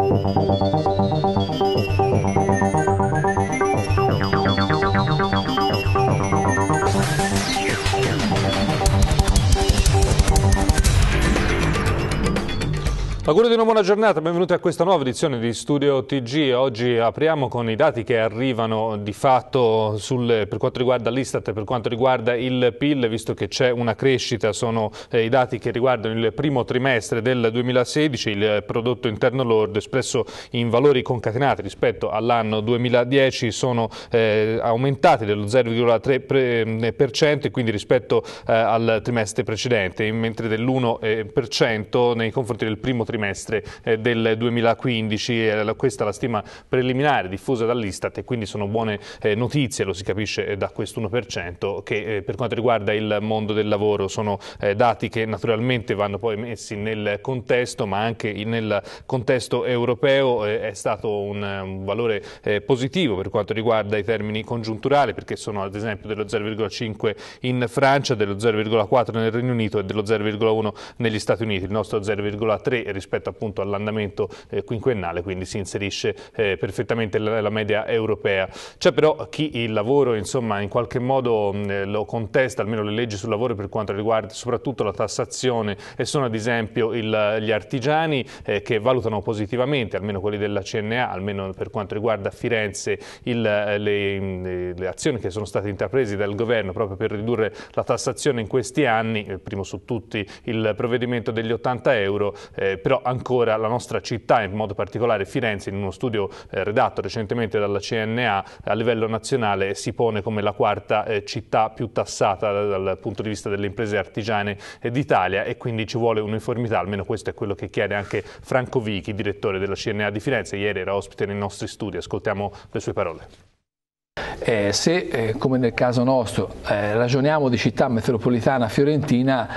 Thank you. Auguro di una buona giornata, benvenuti a questa nuova edizione di Studio TG. Oggi apriamo con i dati che arrivano di fatto sul, per quanto riguarda l'Istat e per quanto riguarda il PIL, visto che c'è una crescita, sono eh, i dati che riguardano il primo trimestre del 2016, il prodotto interno lordo espresso in valori concatenati rispetto all'anno 2010 sono eh, aumentati dello 0,3% e quindi rispetto eh, al trimestre precedente, mentre dell'1% nei confronti del primo trimestre trimestre eh, del 2015. Questa è la stima preliminare diffusa dall'Istat e quindi sono buone eh, notizie, lo si capisce eh, da questo 1%, che per quanto riguarda il mondo del lavoro sono dati che naturalmente vanno poi messi nel contesto, ma anche nel contesto europeo è stato un, valore positivo per quanto riguarda i termini congiunturali, perché sono ad esempio dello 0,5 in Francia, dello 0,4 nel Regno Unito e dello 0,1 negli Stati Uniti. Il nostro 0,3 rispetto appunto all'andamento eh, quinquennale, quindi si inserisce eh, perfettamente la, la, media europea. C'è però chi il lavoro insomma in qualche modo mh, eh, lo contesta, almeno le leggi sul lavoro per quanto riguarda soprattutto la tassazione e sono ad esempio il, gli artigiani eh, che valutano positivamente, almeno quelli della CNA, almeno per quanto riguarda Firenze, il, le, le, azioni che sono state intraprese dal governo proprio per ridurre la tassazione in questi anni, primo su tutti il provvedimento degli 80 euro, eh, però ancora la nostra città, in modo particolare Firenze, in uno studio eh, redatto recentemente dalla CNA a livello nazionale si pone come la quarta eh, città più tassata dal, dal punto di vista delle imprese artigiane eh, d'Italia e quindi ci vuole uniformità, almeno questo è quello che chiede anche Franco Vichi, direttore della CNA di Firenze, ieri era ospite nei nostri studi, ascoltiamo le sue parole. Eh, se, eh, come nel caso nostro, eh, ragioniamo di città metropolitana fiorentina,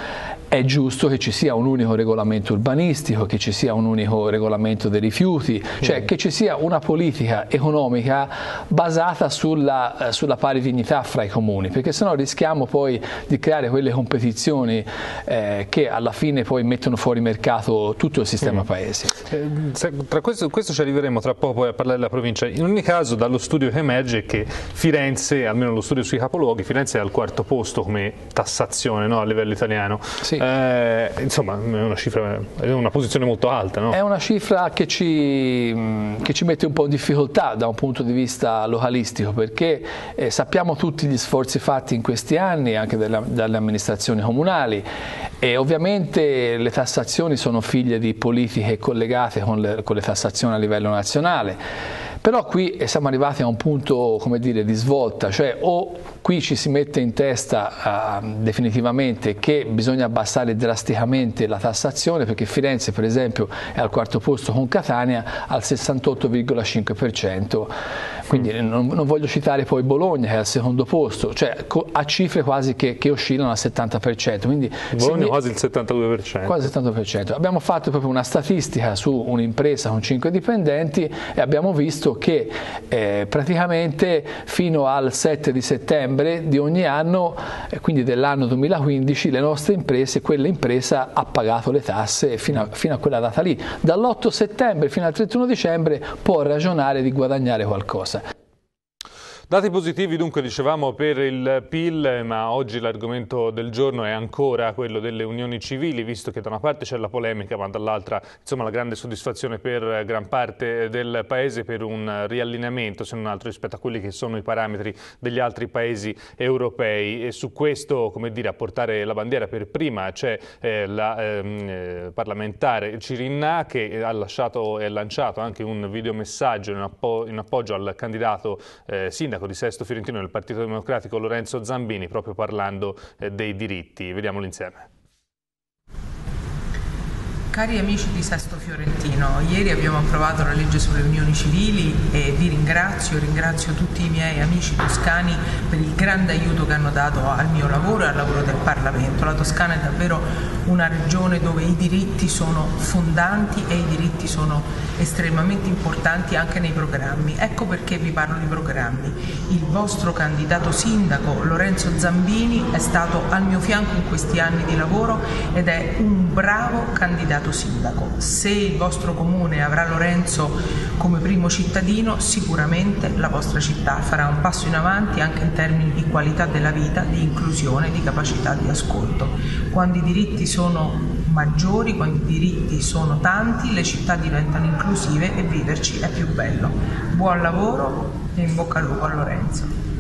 è giusto che ci sia un unico regolamento urbanistico, che ci sia un unico regolamento dei rifiuti, cioè che ci sia una politica economica basata sulla, eh, sulla pari dignità fra i comuni, perché sennò rischiamo poi di creare quelle competizioni eh, che alla fine poi mettono fuori mercato tutto il sistema mm. paese. Eh, tra questo, questo, ci arriveremo tra poco poi a parlare della provincia. In ogni caso dallo studio che emerge è che Firenze, almeno lo studio sui capoluoghi, Firenze è al quarto posto come tassazione no, a livello italiano. Sì eh, insomma è una cifra, è una posizione molto alta. No? È una cifra che ci, che ci, mette un po' in difficoltà da un punto di vista localistico perché eh, sappiamo tutti gli sforzi fatti in questi anni anche della, dalle amministrazioni comunali e ovviamente le tassazioni sono figlie di politiche collegate con le, con le tassazioni a livello nazionale. Però qui siamo arrivati a un punto dire, di svolta, cioè o qui ci si mette in testa uh, definitivamente che bisogna abbassare drasticamente la tassazione perché Firenze per esempio è al quarto posto con Catania al 68,5%, quindi mm. non, non, voglio citare poi Bologna che è al secondo posto, cioè a cifre quasi che, che oscillano al 70%. Quindi Bologna quasi il 72%. Quasi il 70%. Abbiamo fatto proprio una statistica su un'impresa con 5 dipendenti e abbiamo visto che eh, praticamente fino al 7 di settembre di ogni anno, quindi dell'anno 2015, le nostre imprese, quella impresa ha pagato le tasse fino a, fino a quella data lì. Dall'8 settembre fino al 31 dicembre può ragionare di guadagnare qualcosa. Dati positivi dunque dicevamo per il PIL, ma oggi l'argomento del giorno è ancora quello delle unioni civili, visto che da una parte c'è la polemica, ma dall'altra la grande soddisfazione per gran parte del Paese per un riallineamento, se non altro rispetto a quelli che sono i parametri degli altri Paesi europei. E su questo, come dire, a portare la bandiera per prima c'è eh, la ehm, eh, parlamentare Cirinna che ha lasciato e lanciato anche un videomessaggio in, appo in appoggio al candidato eh, sindaco sindaco di Sesto Fiorentino del Partito Democratico Lorenzo Zambini proprio parlando eh, dei diritti. Vediamolo insieme. Cari amici di Sesto Fiorentino, ieri abbiamo approvato la legge sulle unioni civili e vi ringrazio, ringrazio tutti i miei amici toscani per il grande aiuto che hanno dato al mio lavoro e al lavoro del Parlamento. La Toscana è davvero una regione dove i diritti sono fondanti e i diritti sono estremamente importanti anche nei programmi. Ecco perché vi parlo di programmi. Il vostro candidato sindaco Lorenzo Zambini è stato al mio fianco in questi anni di lavoro ed è un bravo candidato candidato sindaco. Se il vostro comune avrà Lorenzo come primo cittadino, sicuramente la vostra città farà un passo in avanti anche in termini di qualità della vita, di inclusione, di capacità di ascolto. Quando i diritti sono maggiori, quando i diritti sono tanti, le città diventano inclusive e viverci è più bello. Buon lavoro e in bocca al lupo a Lorenzo.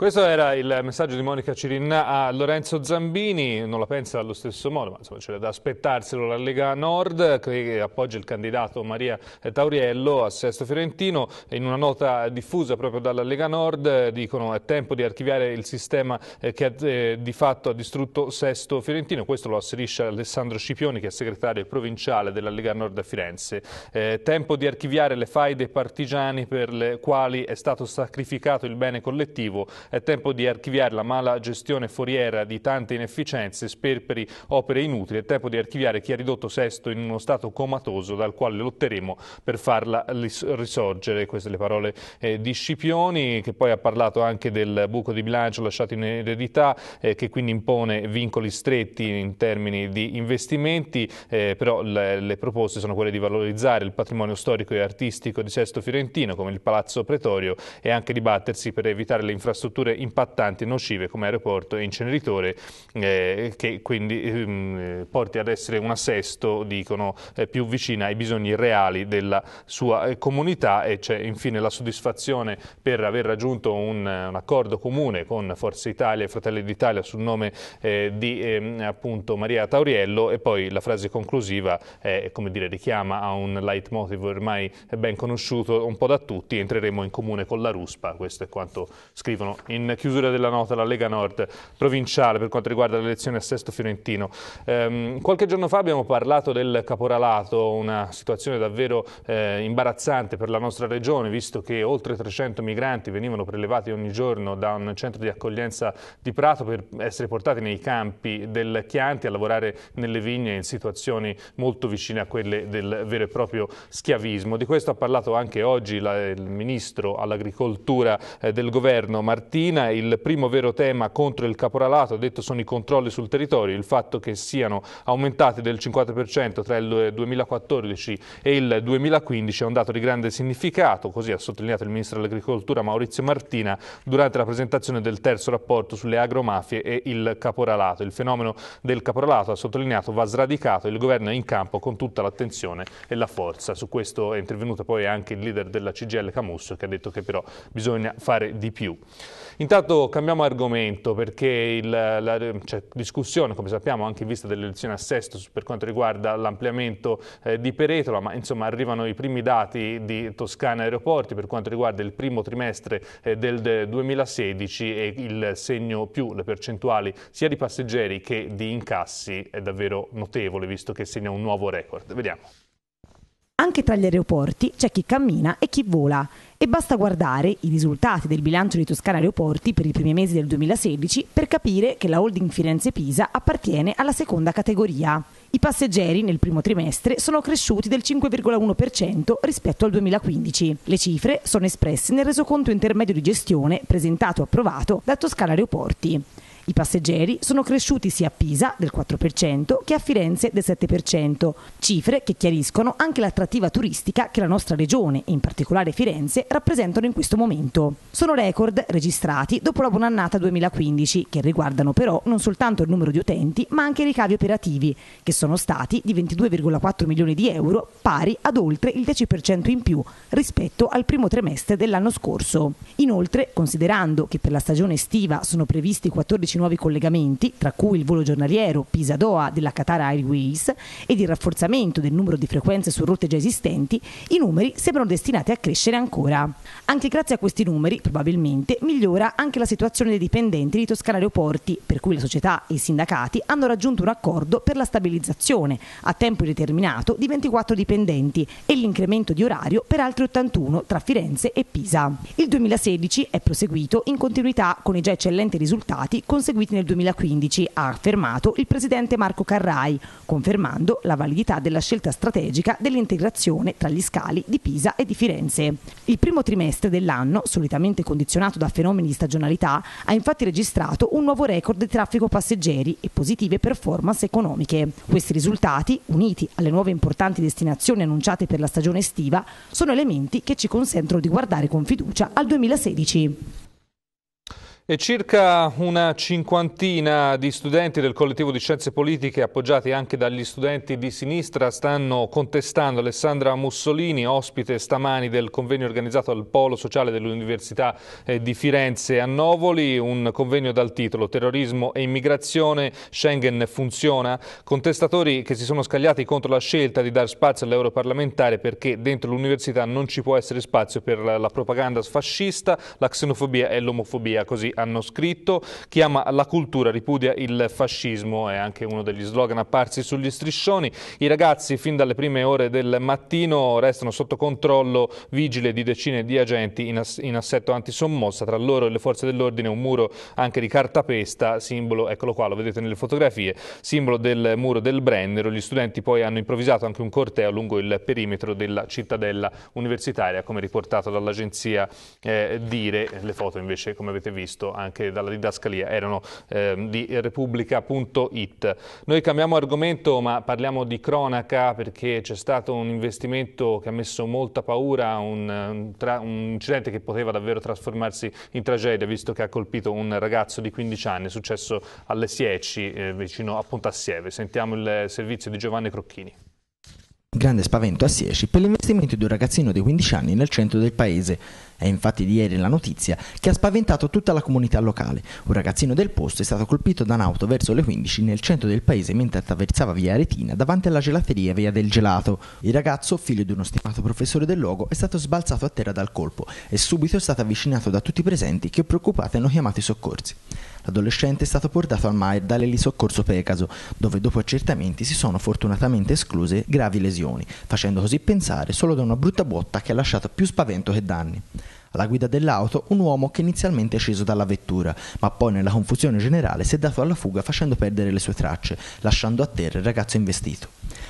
Questo era il messaggio di Monica Cirinna a Lorenzo Zambini, non la pensa allo stesso modo, ma insomma c'è da aspettarselo la Lega Nord che appoggia il candidato Maria Tauriello a Sesto Fiorentino. In una nota diffusa proprio dalla Lega Nord dicono è tempo di archiviare il sistema eh, che eh, di fatto ha distrutto Sesto Fiorentino. Questo lo asserisce Alessandro Scipioni che è segretario provinciale della Lega Nord a Firenze. Eh, tempo di archiviare le faide partigiani per le quali è stato sacrificato il bene collettivo è tempo di archiviare la mala gestione foriera di tante inefficienze, sperperi, opere inutili. È tempo di archiviare chi ha ridotto Sesto in uno stato comatoso dal quale lotteremo per farla risorgere. Queste le parole eh, di Scipioni, che poi ha parlato anche del buco di bilancio lasciato in eredità, eh, che quindi impone vincoli stretti in termini di investimenti, eh, però le, le proposte sono quelle di valorizzare il patrimonio storico e artistico di Sesto Fiorentino, come il Palazzo Pretorio, e anche di battersi per evitare le infrastrutture strutture impattanti e nocive come aeroporto e inceneritore eh, che quindi ehm, porti ad essere un assesto, dicono, eh, più vicina ai bisogni reali della sua eh, comunità. E c'è infine la soddisfazione per aver raggiunto un, un, accordo comune con Forza Italia e Fratelli d'Italia sul nome eh, di ehm, appunto Maria Tauriello. E poi la frase conclusiva come dire, richiama a un leitmotiv ormai ben conosciuto un po' da tutti, entreremo in comune con la Ruspa, questo è quanto scrivono in chiusura della nota la Lega Nord provinciale per quanto riguarda le elezioni a Sesto Fiorentino. Um, qualche giorno fa abbiamo parlato del caporalato, una situazione davvero eh, imbarazzante per la nostra regione, visto che oltre 300 migranti venivano prelevati ogni giorno da un centro di accoglienza di Prato per essere portati nei campi del Chianti a lavorare nelle vigne in situazioni molto vicine a quelle del vero e proprio schiavismo. Di questo ha parlato anche oggi la, il Ministro all'Agricoltura eh, del Governo, Martini, mattina il primo vero tema contro il caporalato, detto sono i controlli sul territorio, il fatto che siano aumentati del 50% tra il 2014 e il 2015 è un dato di grande significato, così ha sottolineato il Ministro dell'Agricoltura Maurizio Martina durante la presentazione del terzo rapporto sulle agromafie e il caporalato. Il fenomeno del caporalato, ha sottolineato, va sradicato e il governo è in campo con tutta l'attenzione e la forza. Su questo è intervenuto poi anche il leader della CGL Camusso che ha detto che però bisogna fare di più. Intanto cambiamo argomento perché il, la, c'è discussione, come sappiamo, anche in vista delle elezioni a Sesto per quanto riguarda l'ampliamento eh, di Peretola, ma insomma arrivano i primi dati di Toscana Aeroporti per quanto riguarda il primo trimestre eh, del 2016 e il segno più, le percentuali sia di passeggeri che di incassi è davvero notevole visto che segna un nuovo record. Vediamo. Anche tra gli aeroporti c'è chi cammina e chi vola e basta guardare i risultati del bilancio di Toscana Aeroporti per i primi mesi del 2016 per capire che la holding Firenze Pisa appartiene alla seconda categoria. I passeggeri nel primo trimestre sono cresciuti del 5,1% rispetto al 2015. Le cifre sono espresse nel resoconto intermedio di gestione presentato e approvato da Toscana Aeroporti. I passeggeri sono cresciuti sia a Pisa del 4% che a Firenze del 7%, cifre che chiariscono anche l'attrattiva turistica che la nostra regione, in particolare Firenze, rappresentano in questo momento. Sono record registrati dopo la buonannata 2015, che riguardano però non soltanto il numero di utenti, ma anche i ricavi operativi, che sono stati di 22,4 milioni di euro, pari ad oltre il 10% in più rispetto al primo trimestre dell'anno scorso. Inoltre, considerando che per la stagione estiva sono previsti 14 nuovi collegamenti, tra cui il volo giornaliero Pisa-Doha della Qatar Airways ed il rafforzamento del numero di frequenze su rotte già esistenti, i numeri sembrano destinati a crescere ancora. Anche grazie a questi numeri, probabilmente, migliora anche la situazione dei dipendenti di Toscana Aeroporti, per cui la società e i sindacati hanno raggiunto un accordo per la stabilizzazione a tempo indeterminato di 24 dipendenti e l'incremento di orario per altri 81 tra Firenze e Pisa. Il 2016 è proseguito in continuità con i già eccellenti risultati conseguiti conseguiti nel 2015, ha affermato il presidente Marco Carrai, confermando la validità della scelta strategica dell'integrazione tra gli scali di Pisa e di Firenze. Il primo trimestre dell'anno, solitamente condizionato da fenomeni di stagionalità, ha infatti registrato un nuovo record di traffico passeggeri e positive performance economiche. Questi risultati, uniti alle nuove importanti destinazioni annunciate per la stagione estiva, sono elementi che ci consentono di guardare con fiducia al 2016. E circa una cinquantina di studenti del collettivo di scienze politiche, appoggiati anche dagli studenti di sinistra, stanno contestando Alessandra Mussolini, ospite stamani del convegno organizzato al Polo Sociale dell'Università eh, di Firenze a Novoli, un convegno dal titolo Terrorismo e immigrazione, Schengen funziona. Contestatori che si sono scagliati contro la scelta di dar spazio all'europarlamentare perché dentro l'università non ci può essere spazio per la propaganda fascista, la xenofobia e l'omofobia, così hanno scritto. Chi ama la cultura ripudia il fascismo, è anche uno degli slogan apparsi sugli striscioni. I ragazzi fin dalle prime ore del mattino restano sotto controllo vigile di decine di agenti in, ass in assetto antisommossa, tra loro e le forze dell'ordine un muro anche di cartapesta, simbolo, eccolo qua, lo vedete nelle fotografie, simbolo del muro del Brennero. Gli studenti poi hanno improvvisato anche un corteo lungo il perimetro della cittadella universitaria, come riportato dall'agenzia eh, Dire. Le foto invece, come avete visto, anche dalla didascalia, erano eh, di repubblica.it. Noi cambiamo argomento ma parliamo di cronaca perché c'è stato un investimento che ha messo molta paura, un, un, un incidente che poteva davvero trasformarsi in tragedia visto che ha colpito un ragazzo di 15 anni, è successo alle Sieci eh, vicino a Pontassieve. Sentiamo il servizio di Giovanni Crocchini. Grande spavento a Sieci per l'investimento di un ragazzino di 15 anni nel centro del paese. È infatti di ieri la notizia che ha spaventato tutta la comunità locale. Un ragazzino del posto è stato colpito da un'auto verso le 15 nel centro del paese mentre attraversava via Aretina davanti alla gelateria Via del Gelato. Il ragazzo, figlio di uno stimato professore del luogo, è stato sbalzato a terra dal colpo e subito è stato avvicinato da tutti i presenti che preoccupati hanno chiamato i soccorsi. L'adolescente è stato portato al MAER dalle Soccorso Pegaso, dove dopo accertamenti si sono fortunatamente escluse gravi lesioni, facendo così pensare solo da una brutta botta che ha lasciato più spavento che danni. Alla guida dell'auto un uomo che inizialmente è sceso dalla vettura, ma poi nella confusione generale si è dato alla fuga facendo perdere le sue tracce, lasciando a terra il ragazzo investito.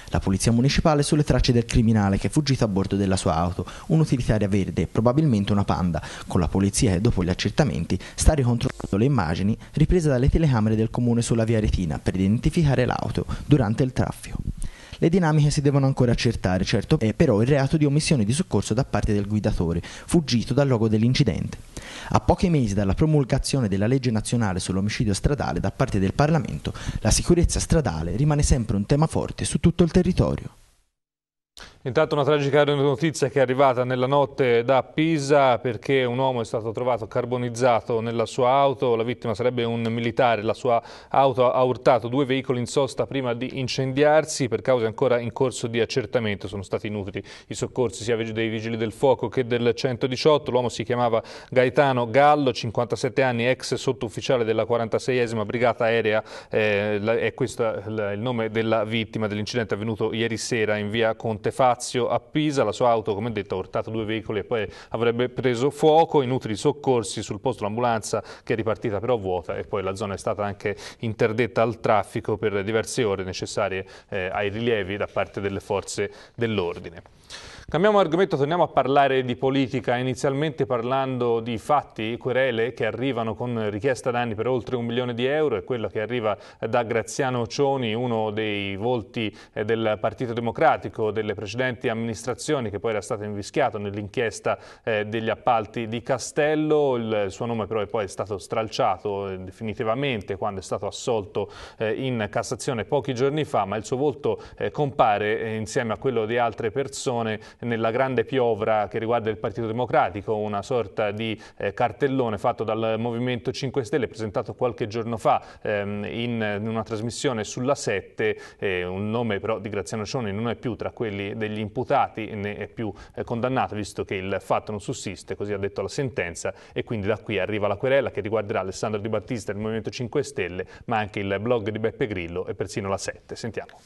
La polizia municipale sulle tracce del criminale che è fuggito a bordo della sua auto, un'utilitaria verde, probabilmente una panda, con la polizia che dopo gli accertamenti sta ricontrollando le immagini riprese dalle telecamere del comune sulla via Retina per identificare l'auto durante il traffico. Le dinamiche si devono ancora accertare, certo è però il reato di omissione di soccorso da parte del guidatore, fuggito dal luogo dell'incidente. A pochi mesi dalla promulgazione della legge nazionale sull'omicidio stradale da parte del Parlamento, la sicurezza stradale rimane sempre un tema forte su tutto il territorio. Intanto una tragica notizia che è arrivata nella notte da Pisa perché un uomo è stato trovato carbonizzato nella sua auto, la vittima sarebbe un militare, la sua auto ha urtato due veicoli in sosta prima di incendiarsi. Per cause ancora in corso di accertamento, sono stati inutili i soccorsi sia dei vigili del fuoco che del 118, l'uomo si chiamava Gaetano Gallo, 57 anni, ex sottufficiale della 46esima brigata aerea, eh, è questo il nome della vittima dell'incidente avvenuto ieri sera in via Conte Fazio a Pisa, la sua auto come detto ha urtato due veicoli e poi avrebbe preso fuoco, inutili soccorsi sul posto l'ambulanza che è ripartita però vuota e poi la zona è stata anche interdetta al traffico per diverse ore necessarie eh, ai rilievi da parte delle forze dell'ordine. Cambiamo argomento, torniamo a parlare di politica, inizialmente parlando di fatti, querele che arrivano con richiesta danni per oltre un milione di euro e quella che arriva da Graziano Cioni, uno dei volti eh, del Partito Democratico delle precedenti amministrazioni che poi era stato invischiato nell'inchiesta eh, degli appalti di Castello, il suo nome però è poi stato stralciato eh, definitivamente quando è stato assolto in Cassazione pochi giorni fa, ma il suo volto compare insieme a quello di altre persone nella grande piovra che riguarda il Partito Democratico, una sorta di eh, cartellone fatto dal Movimento 5 Stelle presentato qualche giorno fa ehm, in, in, una trasmissione sulla 7, eh, un nome però di Graziano Cioni non è più tra quelli degli imputati né è più eh, condannato visto che il fatto non sussiste, così ha detto la sentenza e quindi da qui arriva la querela che riguarderà Alessandro Di Battista del Movimento 5 Stelle ma anche il blog di Beppe Grillo e persino la 7. Sentiamo.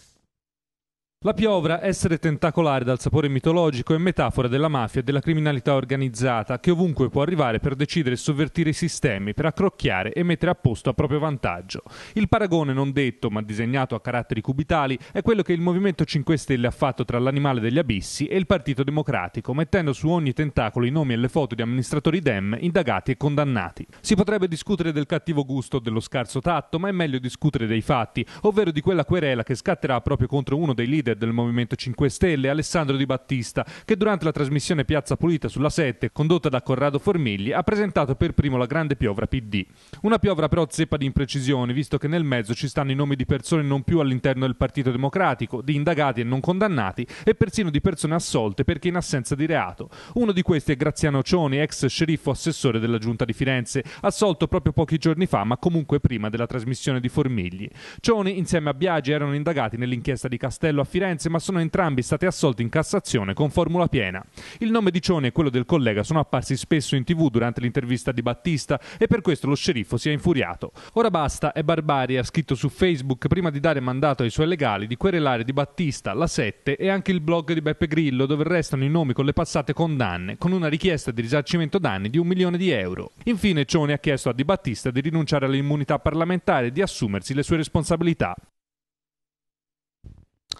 La piovra, essere tentacolare dal sapore mitologico, è metafora della mafia e della criminalità organizzata, che ovunque può arrivare per decidere e sovvertire i sistemi, per accrocchiare e mettere a posto a proprio vantaggio. Il paragone non detto, ma disegnato a caratteri cubitali, è quello che il Movimento 5 Stelle ha fatto tra l'animale degli abissi e il Partito Democratico, mettendo su ogni tentacolo i nomi e le foto di amministratori DEM indagati e condannati. Si potrebbe discutere del cattivo gusto o dello scarso tatto, ma è meglio discutere dei fatti, ovvero di quella querela che scatterà proprio contro uno dei leader leader del Movimento 5 Stelle, Alessandro Di Battista, che durante la trasmissione Piazza Pulita sulla 7, condotta da Corrado Formigli, ha presentato per primo la grande piovra PD. Una piovra però zeppa di imprecisioni, visto che nel mezzo ci stanno i nomi di persone non più all'interno del Partito Democratico, di indagati e non condannati, e persino di persone assolte perché in assenza di reato. Uno di questi è Graziano Cioni, ex sceriffo assessore della Giunta di Firenze, assolto proprio pochi giorni fa, ma comunque prima della trasmissione di Formigli. Cioni, insieme a Biagi, erano indagati nell'inchiesta di Castello a Firenze ma sono entrambi stati assolti in Cassazione con formula piena. Il nome di Cioni e quello del collega sono apparsi spesso in tv durante l'intervista di Battista e per questo lo sceriffo si è infuriato. Ora basta, è barbarie, ha scritto su Facebook prima di dare mandato ai suoi legali di querelare di Battista, la 7 e anche il blog di Beppe Grillo dove restano i nomi con le passate condanne, con una richiesta di risarcimento danni di un milione di euro. Infine Cioni ha chiesto a Di Battista di rinunciare all'immunità parlamentare e di assumersi le sue responsabilità.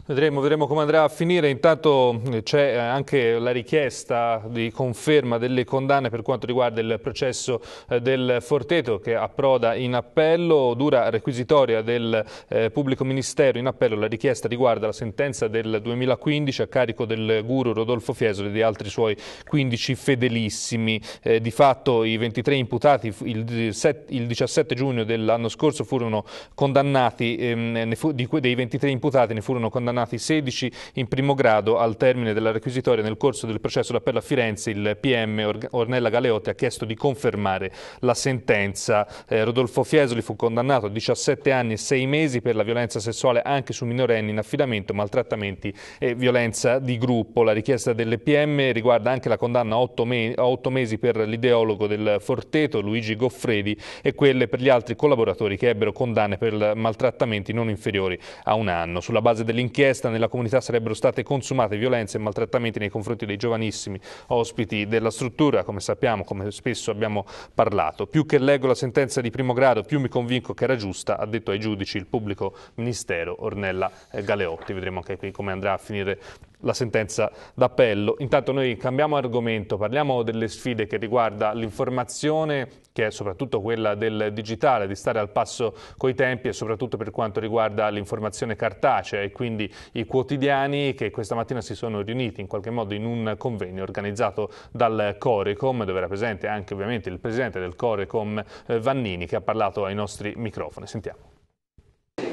Vedremo, vedremo, come andrà a finire. Intanto eh, c'è anche la richiesta di conferma delle condanne per quanto riguarda il processo eh, del Forteto che approda in appello. Dura requisitoria del eh, pubblico ministero in appello. La richiesta riguarda la sentenza del 2015 a carico del guru Rodolfo Fiesoli e di altri suoi 15 fedelissimi. Eh, di fatto i 23 imputati il, set, il 17 giugno dell'anno scorso furono condannati, ehm, dei 23 imputati ne furono condannati condannati 16 in primo grado al termine della requisitoria nel corso del processo d'appello a Firenze il PM Ornella Galeotti ha chiesto di confermare la sentenza. Eh, Rodolfo Fiesoli fu condannato a 17 anni e 6 mesi per la violenza sessuale anche su minorenni in affidamento, maltrattamenti e violenza di gruppo. La richiesta delle PM riguarda anche la condanna a 8, me- a 8 mesi per l'ideologo del Forteto, Luigi Goffredi, e quelle per gli altri collaboratori che ebbero condanne per maltrattamenti non inferiori a un anno. Sulla base dell'inchiesta inchiesta nella comunità sarebbero state consumate violenze e maltrattamenti nei confronti dei giovanissimi ospiti della struttura, come sappiamo, come spesso abbiamo parlato. Più che leggo la sentenza di primo grado, più mi convinco che era giusta, ha detto ai giudici il pubblico ministero Ornella Galeotti. Vedremo anche qui come andrà a finire la sentenza d'appello. Intanto noi cambiamo argomento, parliamo delle sfide che riguarda l'informazione, che è soprattutto quella del digitale, di stare al passo coi tempi e soprattutto per quanto riguarda l'informazione cartacea e quindi i quotidiani che questa mattina si sono riuniti in qualche modo in un convegno organizzato dal Corecom, dove era presente anche ovviamente il presidente del Corecom eh, Vannini che ha parlato ai nostri microfoni. Sentiamo.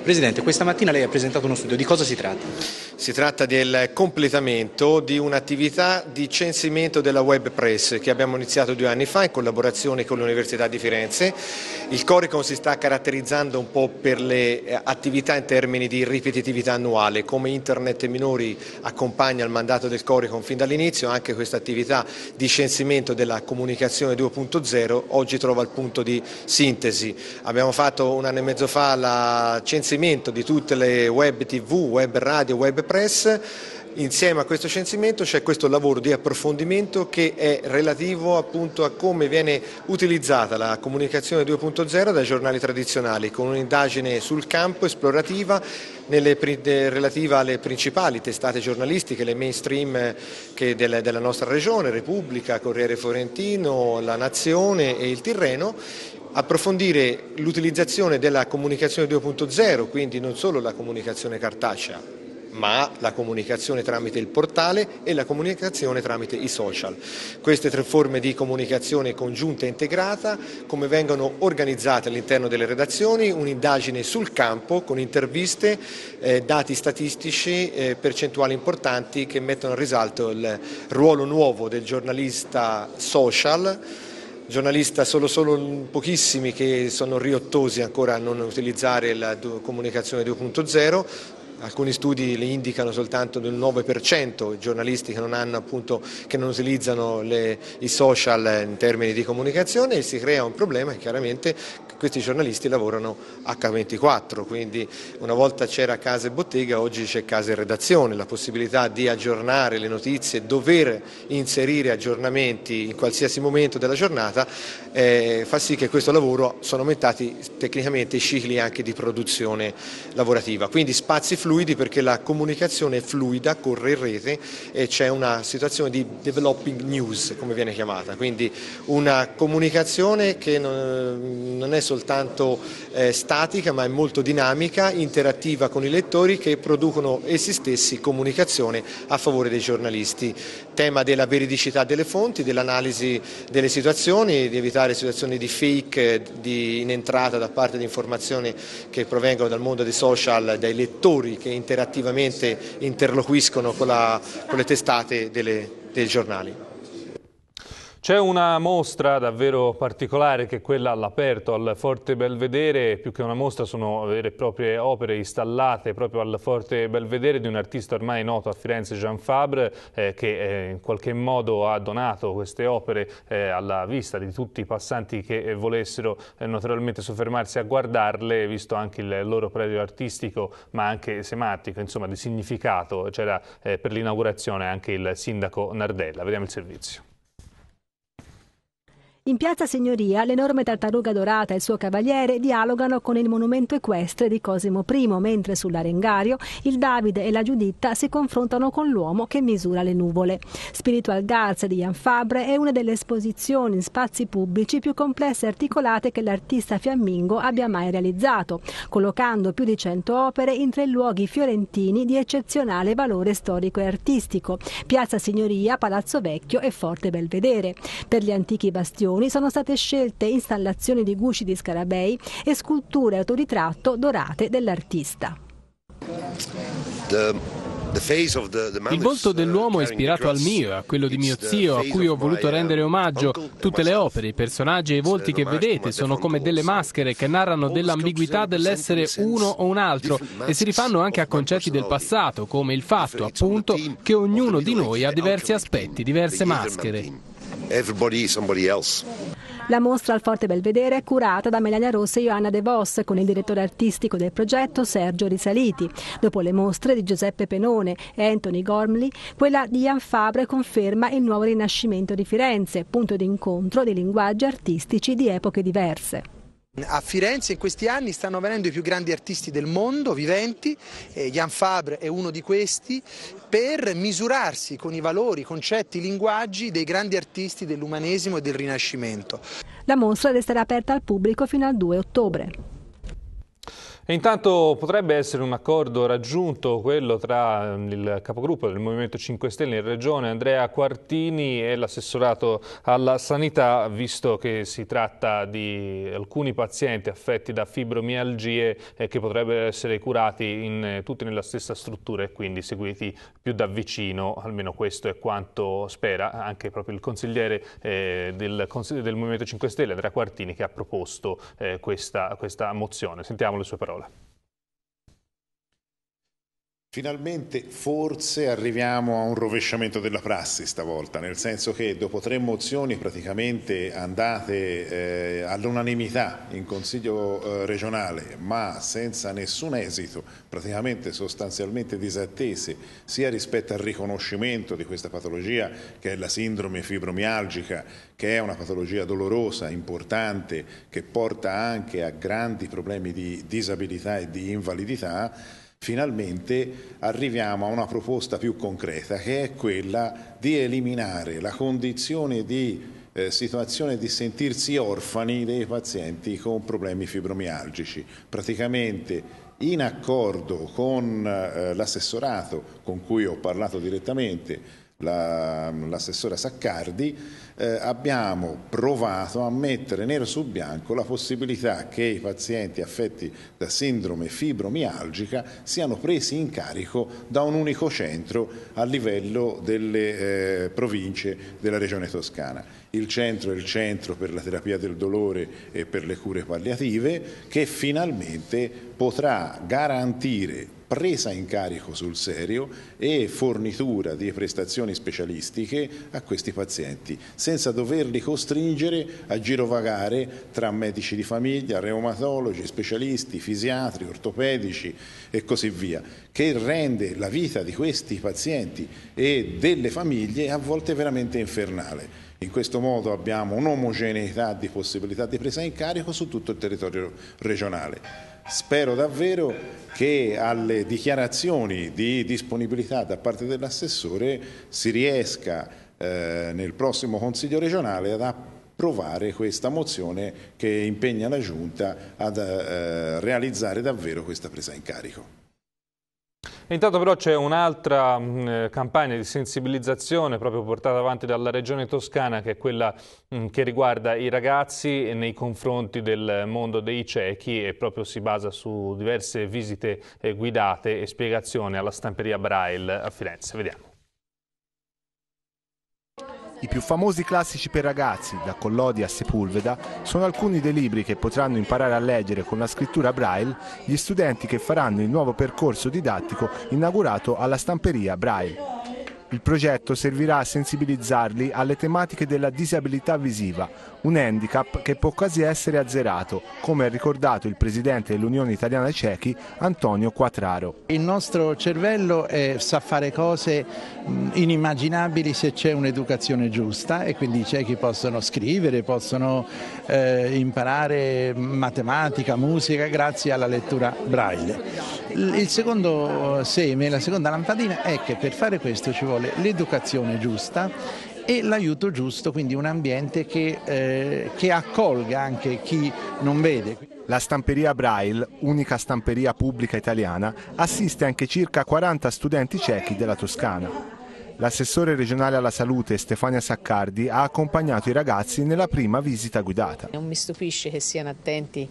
Presidente, questa mattina lei ha presentato uno studio, di cosa si tratta? Si tratta del completamento di un'attività di censimento della web press che abbiamo iniziato due anni fa in collaborazione con l'Università di Firenze. Il Coricon si sta caratterizzando un po' per le eh, attività in termini di ripetitività annuale, come Internet Minori accompagna il mandato del Coricon fin dall'inizio, anche questa attività di censimento della comunicazione 2.0 oggi trova il punto di sintesi. Abbiamo fatto un anno e mezzo fa la censimento censimento di tutte le web tv, web radio, web press, Insieme a questo censimento c'è questo lavoro di approfondimento che è relativo appunto a come viene utilizzata la comunicazione 2.0 dai giornali tradizionali con un'indagine sul campo esplorativa nelle, relativa alle principali testate giornalistiche, le mainstream eh, della, della nostra regione, Repubblica, Corriere Fiorentino, La Nazione e il Tirreno approfondire l'utilizzazione della comunicazione 2.0, quindi non solo la comunicazione cartacea, ma la comunicazione tramite il portale e la comunicazione tramite i social. Queste tre forme di comunicazione congiunta e integrata, come vengono organizzate all'interno delle redazioni, un'indagine sul campo con interviste, eh, dati statistici, eh, percentuali importanti che mettono a risalto il ruolo nuovo del giornalista social giornalista solo, solo pochissimi che sono riottosi ancora a non utilizzare la comunicazione 2.0, alcuni studi le indicano soltanto del 9% i giornalisti che non, appunto, che non utilizzano le, i social in termini di comunicazione e si crea un problema chiaramente questi giornalisti lavorano H24, quindi una volta c'era casa e bottega, oggi c'è casa e redazione, la possibilità di aggiornare le notizie, dover inserire aggiornamenti in qualsiasi momento della giornata eh, fa sì che questo lavoro sono aumentati tecnicamente i cicli anche di produzione lavorativa, quindi spazi fluidi perché la comunicazione è fluida, corre in rete e c'è una situazione di developing news come viene chiamata, quindi una comunicazione che non, è soltanto eh, statica ma è molto dinamica, interattiva con i lettori che producono essi stessi comunicazione a favore dei giornalisti. Tema della veridicità delle fonti, dell'analisi delle situazioni, di evitare situazioni di fake di, in entrata da parte di informazioni che provengono dal mondo dei social, dai lettori che interattivamente interloquiscono con, la, con le testate delle, dei giornali. C'è una mostra davvero particolare che è quella all'aperto al Forte Belvedere, più che una mostra sono vere e proprie opere installate proprio al Forte Belvedere di un artista ormai noto a Firenze, Jean Fabre, eh, che eh, in qualche modo ha donato queste opere eh, alla vista di tutti i passanti che eh, volessero eh, naturalmente soffermarsi a guardarle, visto anche il loro previo artistico ma anche sematico, insomma di significato. C'era eh, per l'inaugurazione anche il sindaco Nardella. Vediamo il servizio. In piazza Signoria l'enorme tartaruga dorata e il suo cavaliere dialogano con il monumento equestre di Cosimo I, mentre sull'arengario il Davide e la Giuditta si confrontano con l'uomo che misura le nuvole. Spiritual Guards di Jan Fabre è una delle esposizioni in spazi pubblici più complesse e articolate che l'artista fiammingo abbia mai realizzato, collocando più di 100 opere in tre luoghi fiorentini di eccezionale valore storico e artistico, Piazza Signoria, Palazzo Vecchio e Forte Belvedere. Per gli antichi bastioni esposizioni sono state scelte installazioni di gusci di scarabei e sculture autoritratto dorate dell'artista. Il volto dell'uomo è ispirato al mio e a quello di mio zio, a cui ho voluto rendere omaggio. Tutte le opere, i personaggi e i volti che vedete sono come delle maschere che narrano dell'ambiguità dell'essere uno o un altro e si rifanno anche a concetti del passato, come il fatto, appunto, che ognuno di noi ha diversi aspetti, diverse maschere everybody somebody else. La mostra al Forte Belvedere è curata da Melania Rossa e Joanna De Vos con il direttore artistico del progetto Sergio Risaliti. Dopo le mostre di Giuseppe Penone e Anthony Gormley, quella di Jan Fabre conferma il nuovo rinascimento di Firenze, punto d'incontro di linguaggi artistici di epoche diverse. A Firenze in questi anni stanno venendo i più grandi artisti del mondo, viventi, eh, Jan Fabre è uno di questi, per misurarsi con i valori, i concetti, i linguaggi dei grandi artisti dell'umanesimo e del Rinascimento. La mostra resterà aperta al pubblico fino al 2 ottobre. E intanto potrebbe essere un accordo raggiunto quello tra ehm, il capogruppo del Movimento 5 Stelle in Regione Andrea Quartini e l'assessorato alla sanità visto che si tratta di alcuni pazienti affetti da fibromialgie eh, che potrebbero essere curati in, eh, tutti nella stessa struttura e quindi seguiti più da vicino, almeno questo è quanto spera anche proprio il consigliere eh, del, del, Movimento 5 Stelle Andrea Quartini che ha proposto eh, questa, questa mozione. Sentiamo le sue parole Погнали! Finalmente forse arriviamo a un rovesciamento della prassi stavolta, nel senso che dopo tre mozioni praticamente andate eh, all'unanimità in Consiglio eh, regionale, ma senza nessun esito, praticamente sostanzialmente disattese, sia rispetto al riconoscimento di questa patologia che è la sindrome fibromialgica, che è una patologia dolorosa, importante, che porta anche a grandi problemi di disabilità e di invalidità, finalmente arriviamo a una proposta più concreta che è quella di eliminare la condizione di eh, situazione di sentirsi orfani dei pazienti con problemi fibromialgici. Praticamente in accordo con eh, l'assessorato con cui ho parlato direttamente, l'assessora Saccardi, eh, abbiamo provato a mettere nero su bianco la possibilità che i pazienti affetti da sindrome fibromialgica siano presi in carico da un unico centro a livello delle eh, province della regione toscana. Il centro è il centro per la terapia del dolore e per le cure palliative che finalmente potrà garantire presa in carico sul serio e fornitura di prestazioni specialistiche a questi pazienti, senza doverli costringere a girovagare tra medici di famiglia, reumatologi, specialisti, fisiatri, ortopedici e così via, che rende la vita di questi pazienti e delle famiglie a volte veramente infernale. In questo modo abbiamo un'omogeneità di possibilità di presa in carico su tutto il territorio regionale. Spero davvero che alle dichiarazioni di disponibilità da parte dell'assessore si riesca eh, nel prossimo Consiglio regionale ad approvare questa mozione che impegna la Giunta a eh, realizzare davvero questa presa in carico. Intanto però c'è un'altra mm, eh, campagna di sensibilizzazione proprio portata avanti dalla Regione Toscana che è quella mm, che riguarda i ragazzi nei confronti del mondo dei ciechi e proprio si basa su diverse visite eh, guidate e spiegazioni alla stamperia Braille a Firenze. Vediamo. I più famosi classici per ragazzi, da Collodi a Sepulveda, sono alcuni dei libri che potranno imparare a leggere con la scrittura braille gli studenti che faranno il nuovo percorso didattico inaugurato alla stamperia Braille. Il progetto servirà a sensibilizzarli alle tematiche della disabilità visiva, un handicap che può quasi essere azzerato, come ha ricordato il presidente dell'Unione Italiana Cechi, Antonio Quattraro. Il nostro cervello eh, sa fare cose mh, inimmaginabili se c'è un'educazione giusta e quindi i ciechi possono scrivere, possono eh, imparare matematica, musica grazie alla lettura braille. Il secondo seme, la seconda lampadina è che per fare questo ci vuole l'educazione giusta e l'aiuto giusto, quindi un ambiente che, eh, che accolga anche chi non vede. La stamperia Braille, unica stamperia pubblica italiana, assiste anche circa 40 studenti ciechi della Toscana. L'assessore regionale alla salute Stefania Saccardi ha accompagnato i ragazzi nella prima visita guidata. Non mi stupisce che siano attenti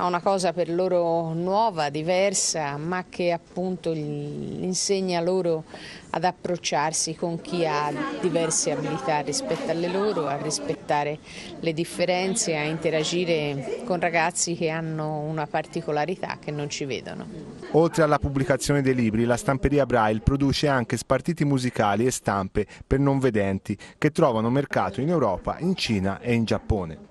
a una cosa per loro nuova, diversa, ma che appunto insegna loro ad approcciarsi con chi ha diverse abilità rispetto alle loro, a rispettare le differenze, a interagire con ragazzi che hanno una particolarità che non ci vedono. Oltre alla pubblicazione dei libri, la stamperia Braille produce anche spartiti musicali e stampe per non vedenti che trovano mercato in Europa, in Cina e in Giappone.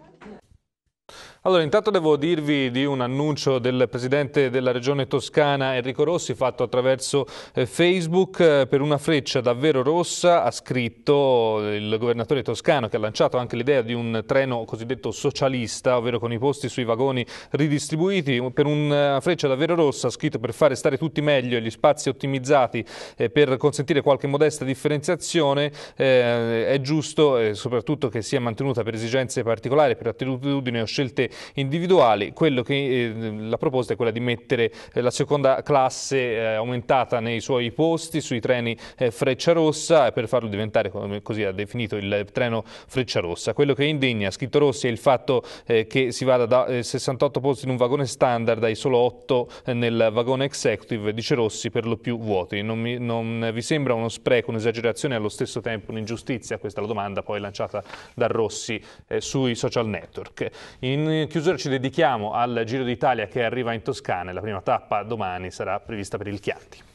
Allora, intanto devo dirvi di un annuncio del Presidente della Regione Toscana Enrico Rossi fatto attraverso eh, Facebook eh, per una freccia davvero rossa ha scritto il governatore toscano che ha lanciato anche l'idea di un treno cosiddetto socialista, ovvero con i posti sui vagoni ridistribuiti, per una freccia davvero rossa ha scritto per fare stare tutti meglio e gli spazi ottimizzati eh, per consentire qualche modesta differenziazione eh, è giusto soprattutto che sia mantenuta per esigenze particolari, per attitudini o scelte individuali, che, eh, la proposta è quella di mettere eh, la seconda classe eh, aumentata nei suoi posti sui treni eh, Freccia Rossa per farlo diventare, come così ha definito, il treno Freccia Rossa. Quello che indigna, scritto Rossi, è il fatto eh, che si vada da 68 eh, posti in un vagone standard ai solo 8 nel vagone executive, dice Rossi, per lo più vuoti. Non, mi, non vi sembra uno spreco, un'esagerazione e allo stesso tempo un'ingiustizia? Questa è la domanda poi lanciata da Rossi sui social network. In in chiusura ci dedichiamo al Giro d'Italia che arriva in Toscana e la prima tappa domani sarà prevista per il Chianti.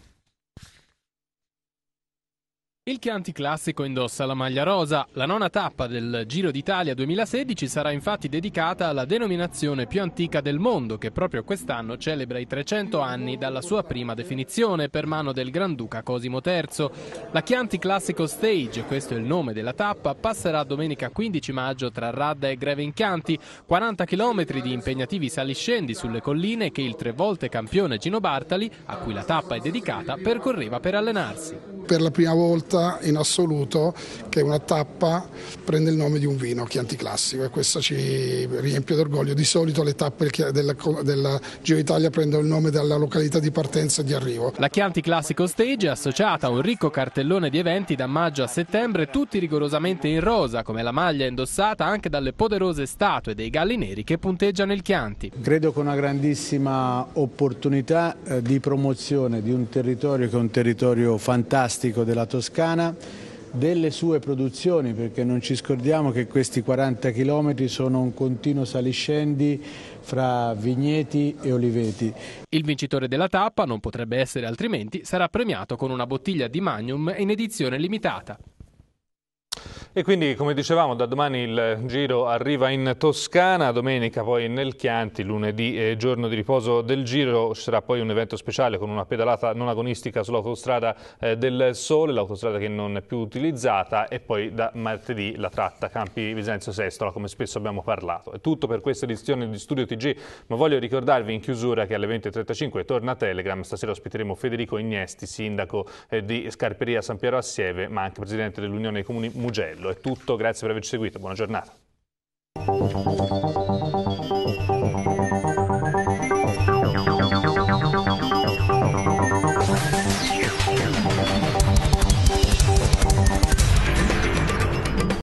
Il Chianti Classico indossa la maglia rosa. La nona tappa del Giro d'Italia 2016 sarà infatti dedicata alla denominazione più antica del mondo, che proprio quest'anno celebra i 300 anni dalla sua prima definizione per mano del Granduca Cosimo III. La Chianti Classico Stage, questo è il nome della tappa, passerà domenica 15 maggio tra Radda e Greve in Chianti, 40 km di impegnativi saliscendi sulle colline che il tre volte campione Gino Bartali, a cui la tappa è dedicata, percorreva per allenarsi. Per la prima volta volta in assoluto che una tappa prende il nome di un vino Chianti Classico e questo ci riempie d'orgoglio. Di solito le tappe della, della Giro Italia prendono il nome dalla località di partenza e di arrivo. La Chianti Classico Stage è associata a un ricco cartellone di eventi da maggio a settembre, tutti rigorosamente in rosa, come la maglia indossata anche dalle poderose statue dei galli neri che punteggiano il Chianti. Credo che una grandissima opportunità eh, di promozione di un territorio che è un territorio fantastico della Toscana Toscana delle sue produzioni, perché non ci scordiamo che questi 40 km sono un continuo saliscendi fra vigneti e oliveti. Il vincitore della tappa, non potrebbe essere altrimenti, sarà premiato con una bottiglia di Magnum in edizione limitata. E quindi, come dicevamo, da domani il Giro arriva in Toscana, domenica poi nel Chianti, lunedì eh, giorno di riposo del Giro, ci sarà poi un evento speciale con una pedalata non agonistica sull'autostrada eh, del Sole, l'autostrada che non è più utilizzata e poi da martedì la tratta Campi Visenzio Sestola, come spesso abbiamo parlato. È tutto per questa edizione di Studio TG, ma voglio ricordarvi in chiusura che alle 20.35 torna Telegram, stasera ospiteremo Federico Ignesti, sindaco eh, di Scarperia San Piero Assieve, ma anche presidente dell'Unione dei Comuni Mugello. È tutto, grazie per averci seguito, buona giornata.